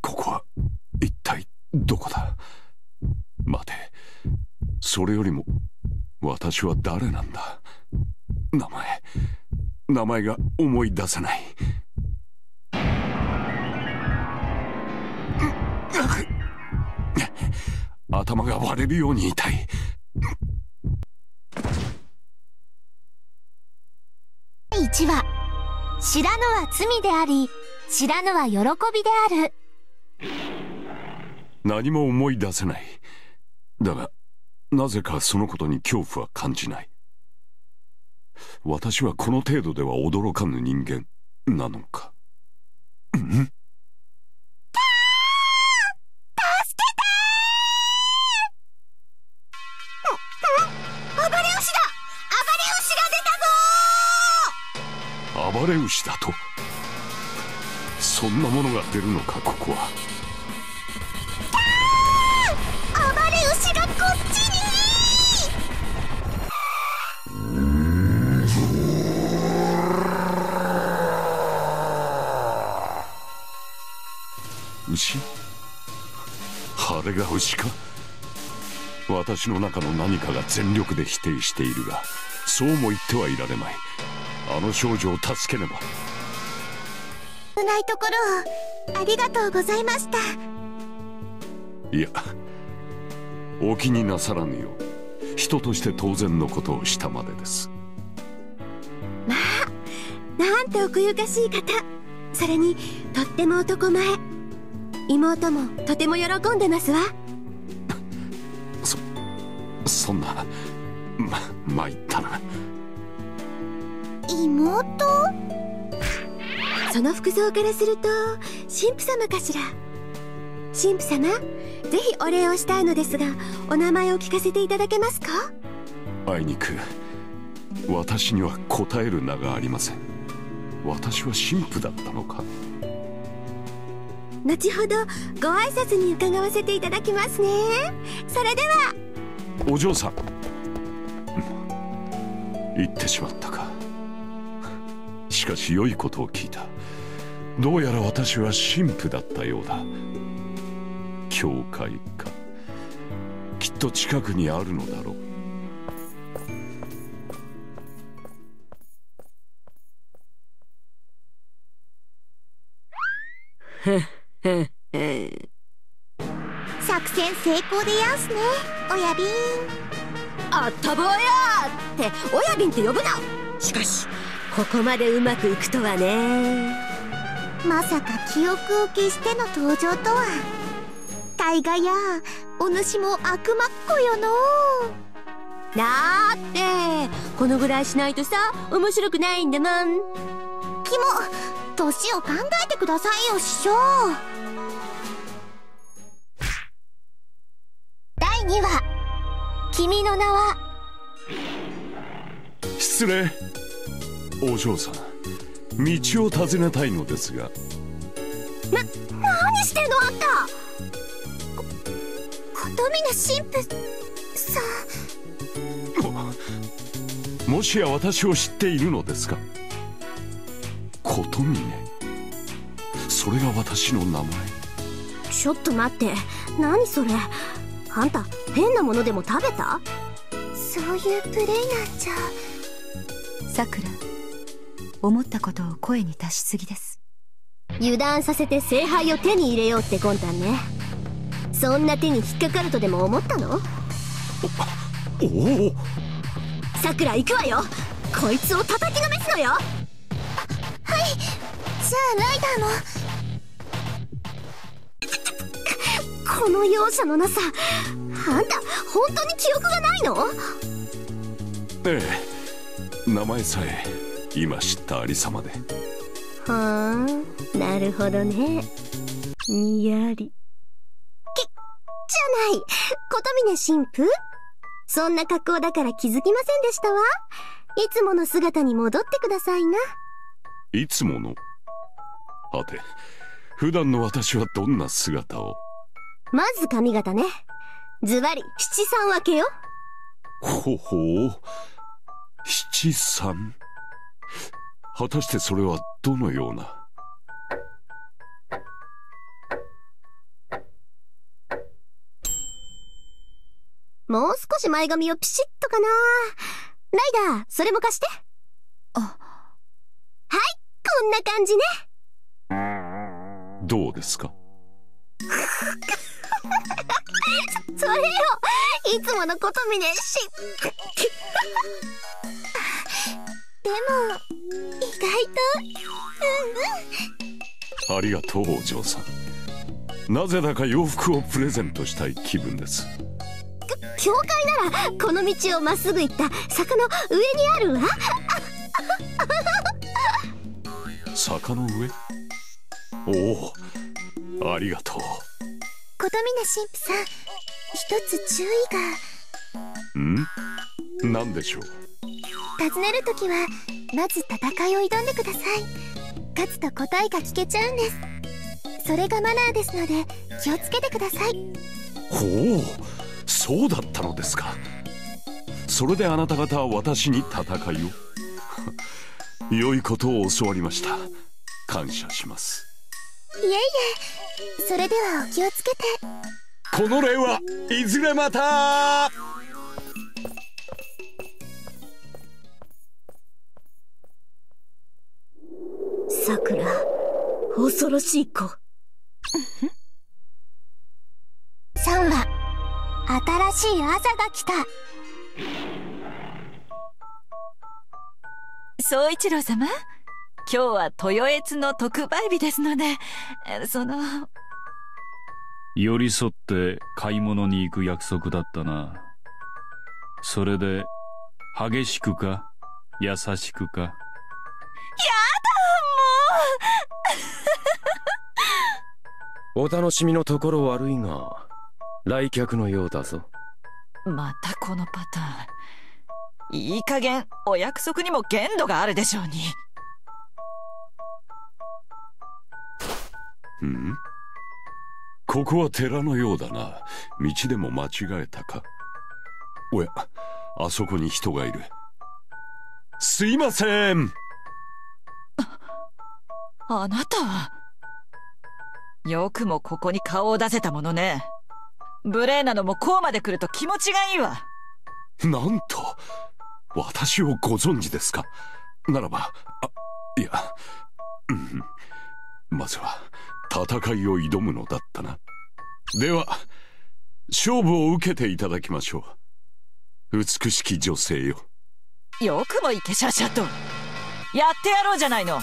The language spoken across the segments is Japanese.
ここは一体どこだ？待て。それよりも私は誰なんだ？名前。名前が思い出せない。頭が割れるように痛い。知らぬは罪であり知らぬは喜びである。何も思い出せない。だがなぜかそのことに恐怖は感じない。私はこの程度では驚かぬ人間なのか。うん？だと。そんなものが出るのかここは。暴れ牛がこっちに牛？あれが牛か？私の中の何かが全力で否定しているがそうも言ってはいられまいあの少女を助けねば。危ないところをありがとうございました。いやお気になさらぬよう人として当然のことをしたまでです。まあなんて奥ゆかしい方。それにとっても男前。妹もとても喜んでますわ。そそんなま参ったな妹？その服装からすると神父様かしら？神父様？ぜひお礼をしたいのですがお名前を聞かせていただけますか？あいにく私には答える名がありません。私は神父だったのか？後ほどご挨拶に伺わせていただきますね。それでは。お嬢さん。言ってしまったかしかし良いことを聞いた。どうやら私は神父だったようだ。教会か。きっと近くにあるのだろう。作戦成功でやんすね。親便。あったぼうやって。親便って呼ぶな。しかしここまでうまくいくとはね。まさか記憶を消しての登場とは。大河やお主も悪魔っ子よのだってこのぐらいしないとさ面白くないんだもん。キモ。年を考えてくださいよ師匠。第2話「君の名は」失礼お嬢さん道を尋ねたいのですが。な何してんのあんた。こ琴峰神父。さもしや私を知っているのですか？琴峰それが私の名前。ちょっと待って。何それ？あんた変なものでも食べた？そういうプレイなんじゃ。さくら思ったことを声に出しすぎです。油断させて聖杯を手に入れようって魂胆ね。そんな手に引っかかるとでも思ったの？おおさくら行くわよ。こいつを叩きのめすのよ。はい。じゃあライダーも。この容赦のなさ。あんた本当に記憶がないの？ええ。名前さえ今知ったありさまで。はあなるほどね。にやり。じゃない。琴峰神父？そんな格好だから気づきませんでしたわ。いつもの姿に戻ってくださいな。いつもの？はて普段の私はどんな姿を？まず髪型ね。ズバリ七三分けよ。ほほう。七三？果たしてそれはどのような？もう少し前髪をピシッとかな。ライダーそれも貸して。あ。はいこんな感じね。どうですか？それよ。いつものことみね。し でも意外と。ありがとうお嬢さん。なぜだか洋服をプレゼントしたい気分です。教会ならこの道をまっすぐ行った坂の上にあるわ。坂の上？おおありがとう。琴峰神父さん一つ注意が。ん？何でしょう？尋ねるときはまず戦いを挑んでください。勝つと答えが聞けちゃうんです。それがマナーですので気をつけてください。ほうそうだったのですか。それであなた方は私に戦いを？良いことを教わりました。感謝します。いえいえ。それではお気をつけて。この礼はいずれまたさくら恐ろしい子。3話新しい朝が来た。総一郎様？今日は豊越の特売日ですのでその。寄り添って買い物に行く約束だったな。それで激しくか？優しくか？お楽しみのところ悪いが来客のようだぞ。またこのパターン。いい加減お約束にも限度があるでしょうに。ん？ここは寺のようだな。道でも間違えたか？おやあそこに人がいる。すいません。あなたは？よくもここに顔を出せたものね。無礼なのもこうまで来ると気持ちがいいわ。なんと私をご存知ですか？ならばあいや、うん、まずは戦いを挑むのだったな。では勝負を受けていただきましょう。美しき女性よ。よくもいけしゃしゃと。やってやろうじゃないの。ア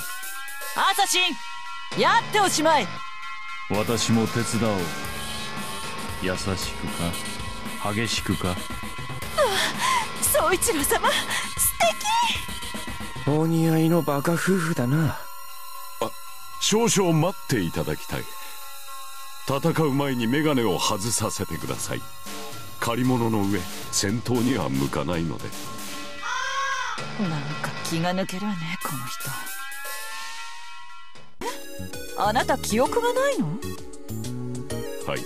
サシンやっておしまい私も手伝おう。優しくか？激しくか？宗一郎様素敵。お似合いのバカ夫婦だな。あ少々待っていただきたい。戦う前に眼鏡を外させてください。借り物の上戦闘には向かないので。なんか気が抜けるわねこの人あなた記憶がないの？はい。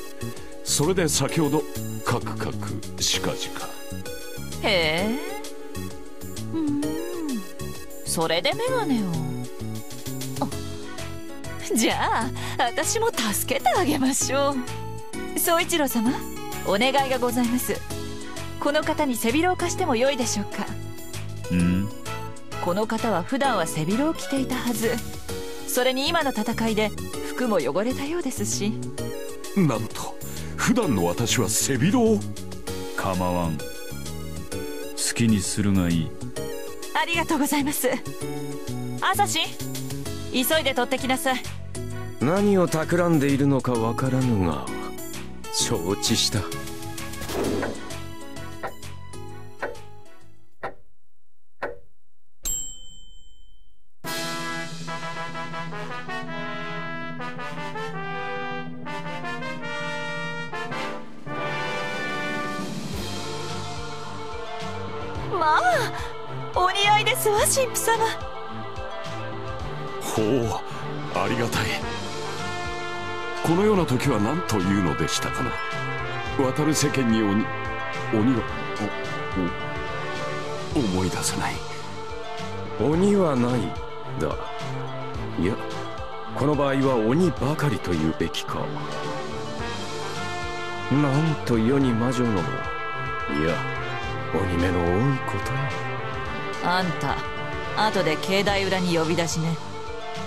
それで先ほどカクカクしかじか。へえ。うん。それでメガネを。じゃあ私も助けてあげましょう。宗一郎様お願いがございます。この方に背広を貸してもよいでしょうか？うん。この方は普段は背広を着ていたはずそれに今の戦いで服も汚れたようですし。なんと普段の私は背広を構わん。好きにするがいい。ありがとうございます。アサシン急いで取ってきなさい。何を企んでいるのかわからぬが承知した何というのでしたかな？渡る世間に鬼鬼はおお思い出せない。鬼はない。だ。いやこの場合は鬼ばかりというべきか。なんと世に魔女のいや鬼目の多いことよあんた後で境内裏に呼び出しね。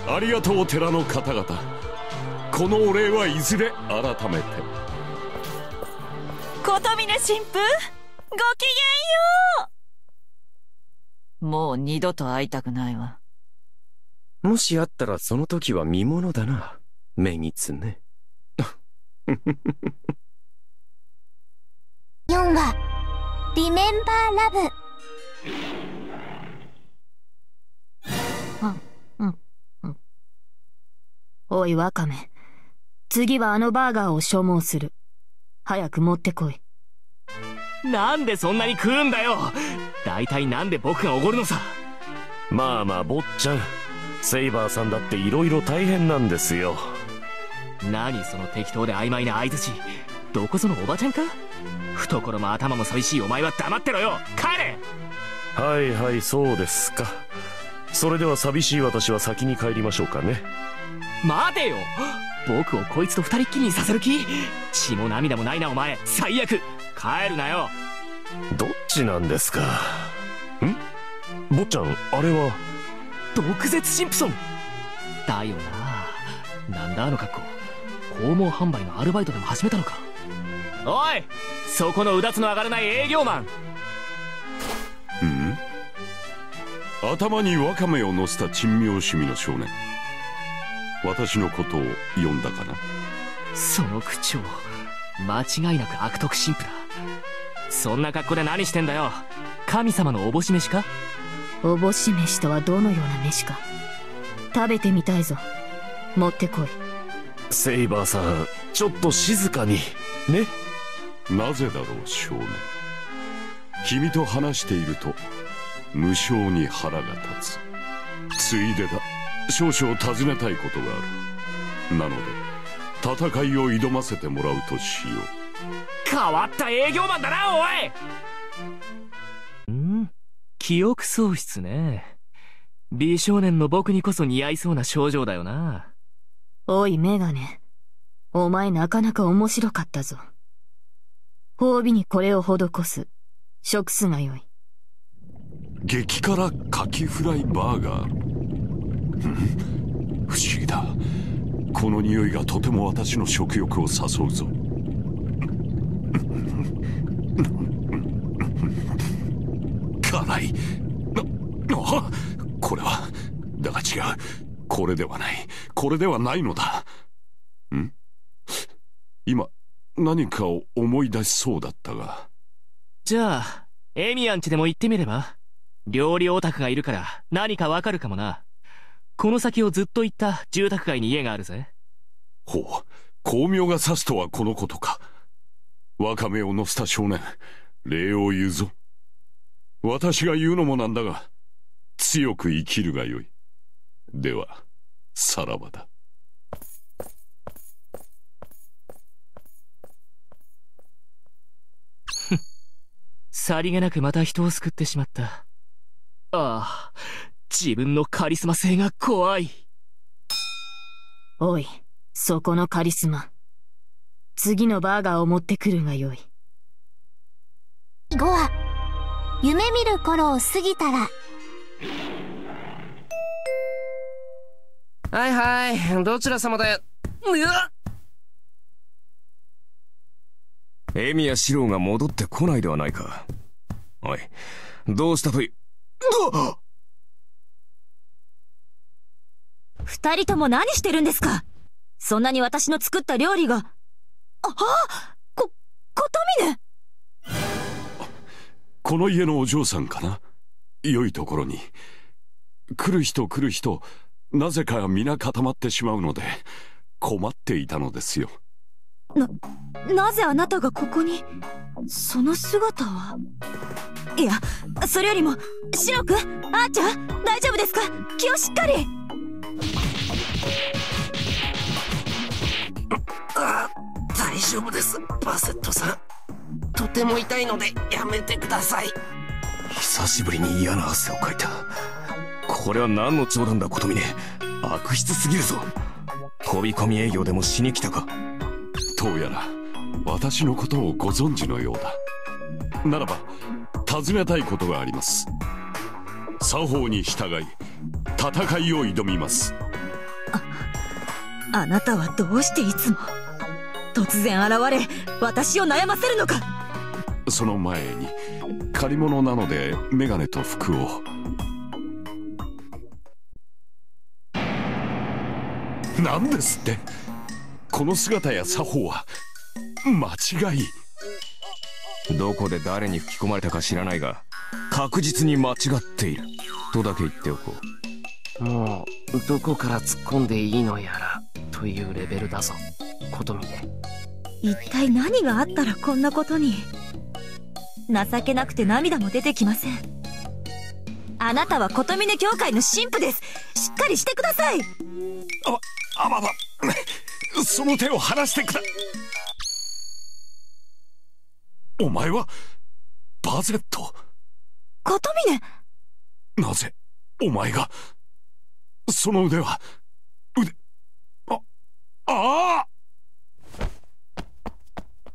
ありがとう寺の方々このお礼はいずれ改めて。琴峰神父ごきげんよう。もう二度と会いたくないわ。もしあったらその時は見ものだな目につね。4話「リメンバーラブ」おいワカメ次はあのバーガーを消耗する。早く持ってこい。なんでそんなに食うんだよ。大体なんで僕がおごるのさ。まあまあ坊ちゃん。セイバーさんだって色々大変なんですよ。何その適当で曖昧な相槌。どこぞのおばちゃんか。懐も頭も寂しいお前は黙ってろよ。帰れはいはいそうですか。それでは寂しい私は先に帰りましょうかね。待てよ僕をこいつと二人っきりにさせる気？血も涙もないなお前。最悪。帰るなよ。どっちなんですか？ん？坊ちゃんあれは？毒舌シンプソン。だよな。なんだあの格好。訪問販売のアルバイトでも始めたのか。おい！そこのうだつの上がらない営業マン。うん？頭にワカメを乗せた珍妙趣味の少年私のことを呼んだかな？その口調間違いなく悪徳神父だ。そんな格好で何してんだよ。神様のおぼし飯か？おぼし飯とはどのような飯か？食べてみたいぞ。持ってこい。セイバーさんちょっと静かに。ね？なぜだろう少年。君と話していると無性に腹が立つ。ついでだ少々尋ねたいことがある。なので戦いを挑ませてもらうとしよう。変わった営業マンだなおい！ん？記憶喪失ね。美少年の僕にこそ似合いそうな症状だよな。おいメガネ。お前なかなか面白かったぞ。褒美にこれを施す。食すがよい。激辛カキフライバーガー 不思議だ。この匂いがとても私の食欲を誘うぞ。辛い。な あこれはだが違う。これではない。これではないのだ。ん。今何かを思い出しそうだったが。じゃあエミアンチでも行ってみれば？料理オタクがいるから何かわかるかもな。この先をずっと行った住宅街に家があるぜ。ほう巧妙が指すとはこのことか。ワカメを乗せた少年礼を言うぞ。私が言うのもなんだが強く生きるがよい。ではさらばだ。さりげなくまた人を救ってしまった。ああ自分のカリスマ性が怖い。おいそこのカリスマ。次のバーガーを持ってくるがよい。5話夢見る頃を過ぎたら。はいはいどちら様だよ。うわエミやシローが戻ってこないではないか。おいどうしたとい？う二人とも何してるんですか？そんなに私の作った料理が。ああこ琴峰この家のお嬢さんかな？良いところに。来る人来る人なぜか皆固まってしまうので困っていたのですよ。ななぜあなたがここに？その姿は？いやそれよりもシロく？んあーちゃん大丈夫ですか？気をしっかりあ大丈夫です。バセットさん。とても痛いのでやめてください。久しぶりに嫌な汗をかいた。これは何の冗談だ琴峰悪質すぎるぞ。飛び込み営業でもしに来たか。どうやら私のことをご存知のようだ。ならば尋ねたいことがあります。作法に従い戦いを挑みますあなたはどうしていつも突然現れ私を悩ませるのか？その前に借り物なのでメガネと服を。何ですって。この姿や作法は間違い。どこで誰に吹き込まれたか知らないが確実に間違っている。とだけ言っておこう。もうどこから突っ込んでいいのやらというレベルだぞ。琴峰一体何があったらこんなことに。情けなくて涙も出てきません。あなたは琴峰教会の神父です。しっかりしてください。ああまばその手を離してくだ。お前はバゼット。琴峰なぜお前がその腕はああ。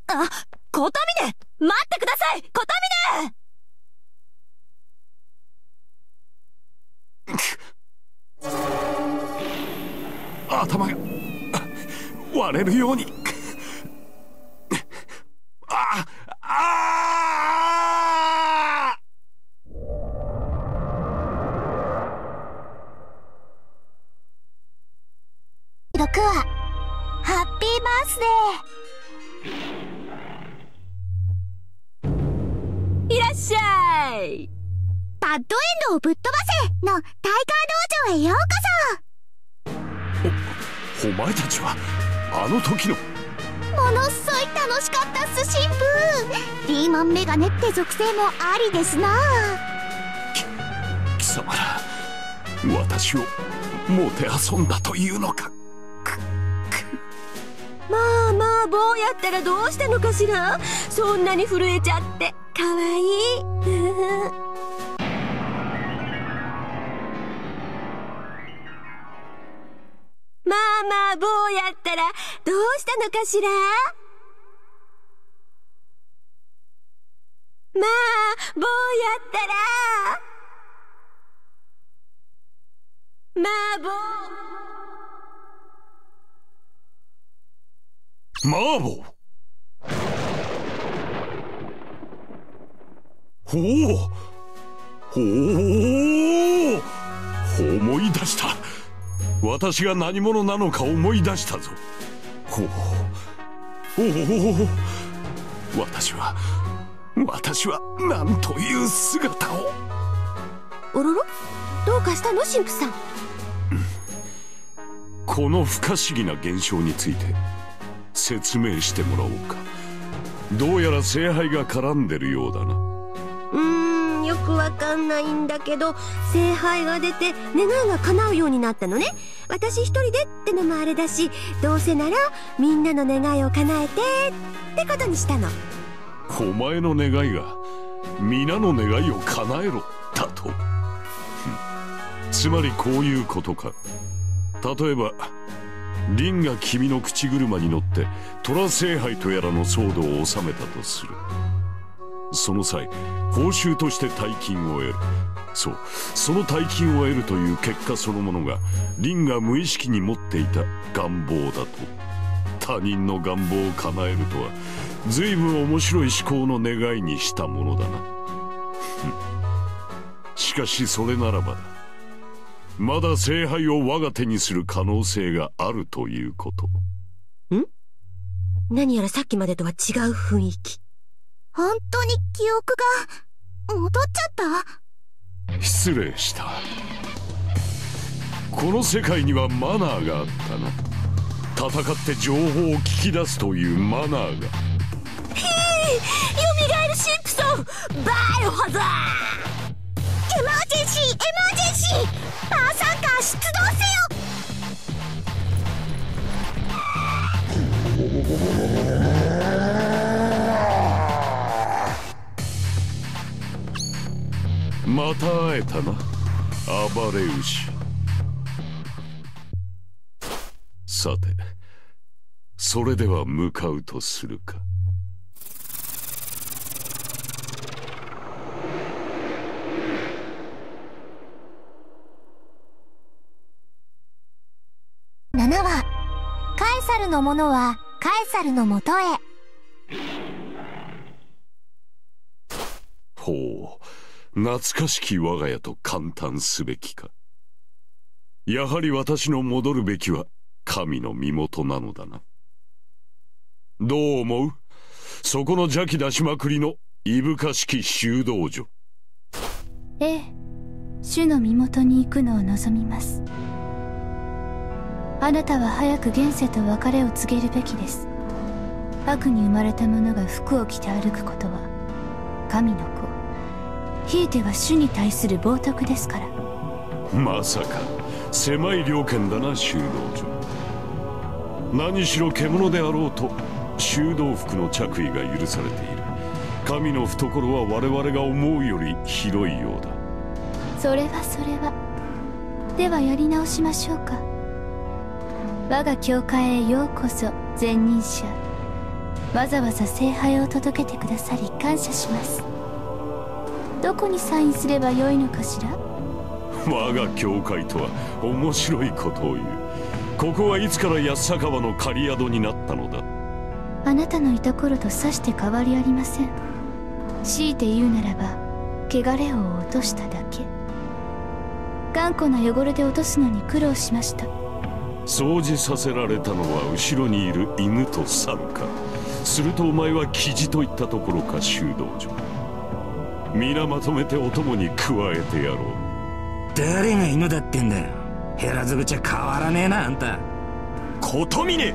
あ琴峰待ってください琴峰 頭が割れるように。ああ6話ハッピーバースデーいらっしゃい。バッドエンドをぶっ飛ばせの大カー道場へようこそ。おお前たちはあの時の。ものすごい楽しかったっす新婦リーマンメガネって属性もありですな。貴様ら私をもてあそんだというのかあまあ坊やったらどうしたのかしら？そんなに震えちゃって。かわいい。まあまあ坊やったらどうしたのかしら？まあ坊やったら。まあ坊マーボーほう。ほう。思い出した。私が何者なのか思い出したぞ。ほう。おお私は私は何という姿を。おろろどうかしたの？神父さん。この不可思議な現象について説明してもらおうか。どうやら聖杯が絡んでるようだな。うーんよくわかんないんだけど聖杯が出て願いが叶うようになったのね。私一人でってのもあれだしどうせならみんなの願いを叶えてってことにしたの。お前の願いが皆の願いを叶えろだと。つまりこういうことか。例えば凛が君の口車に乗って虎聖杯とやらの騒動を収めたとする。その際報酬として大金を得る。そうその大金を得るという結果そのものが凛が無意識に持っていた願望だと。他人の願望を叶えるとは随分面白い思考の願いにしたものだな。しかしそれならばだ。まだ聖杯を我が手にする可能性があるということ。ん？何やらさっきまでとは違う雰囲気。本当に記憶が戻っちゃった？失礼した。この世界にはマナーがあったな戦って情報を聞き出すというマナーが。ひーよみがえる神父さんバイオハザー出動せよまた会えたな。暴れ牛。さてそれでは向かうとするか花は、カエサルのものはカエサルのもとへ。ほう、懐かしき我が家と感嘆すべきか。やはり私の戻るべきは神の身元なのだな。どう思う？そこの邪気出しまくりのいぶかしき修道女。ええ、主の身元に行くのを望みます。あなたは早く現世と別れを告げるべきです。悪に生まれた者が服を着て歩くことは、神の子、ひいては主に対する冒涜ですから。まさか、狭い猟犬だな、修道女。何しろ獣であろうと、修道服の着衣が許されている。神の懐は我々が思うより広いようだ。それはそれは。ではやり直しましょうか。我が教会へようこそ前任者。わざわざ聖杯を届けてくださり感謝します。どこにサインすればよいのかしら？我が教会とは面白いことを言う。ここはいつから安坂川の狩宿になったのだ。あなたのいた頃とさして変わりありません。強いて言うならば汚れを落としただけ。頑固な汚れで落とすのに苦労しました掃除させられたのは後ろにいる犬と猿かするとお前はキジといったところか修道女。皆まとめてお供に加えてやろう。誰が犬だってんだよ。減らず口は変わらねえなあんた。琴峰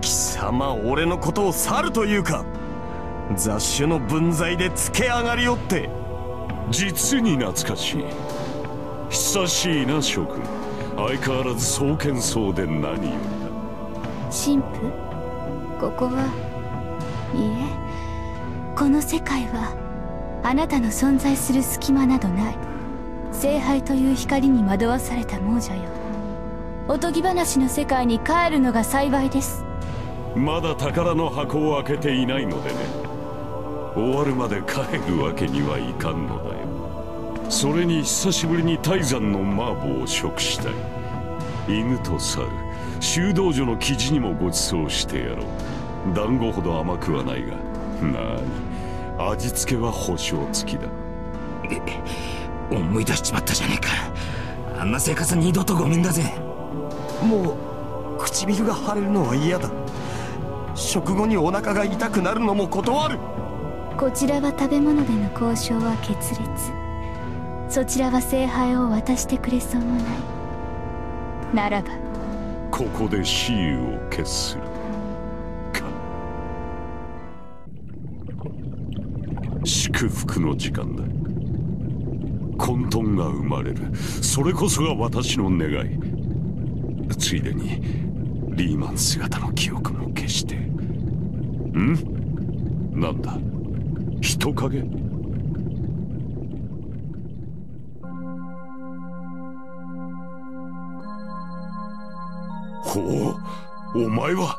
貴様俺のことを猿というか雑種の分際でつけ上がりよって。実に懐かしい。久しいな諸君相変わらず双剣そうで何よりだ。神父？ここは？いいえ。この世界はあなたの存在する隙間などない。聖杯という光に惑わされた亡者よ。おとぎ話の世界に帰るのが幸いです。まだ宝の箱を開けていないのでね。終わるまで帰るわけにはいかんのだ。よそれに久しぶりに泰山の麻婆を食したい。犬と猿。修道女の生地にもご馳走してやろう。団子ほど甘くはないが。なに。味付けは保証付きだ。思い出しちまったじゃねえか。あんな生活二度とごめんだぜ。もう唇が腫れるのは嫌だ。食後にお腹が痛くなるのも断る。こちらは食べ物での交渉は決裂そちらは聖杯を渡してくれそうもない。ならば。ここで雌雄を決する。か。祝福の時間だ。混沌が生まれる。それこそが私の願い。ついでにリーマン姿の記憶も消して。ん？なんだ？人影？ほう、お前は？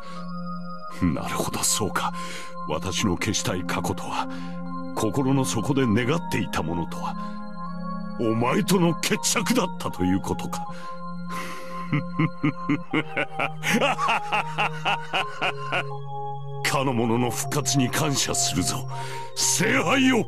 なるほど、そうか。私の消したい過去とは、心の底で願っていたものとは、お前との決着だったということか。かの者の復活に感謝するぞ。聖杯よ